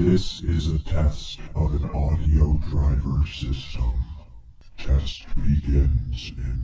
This is a test of an audio driver system. Test begins in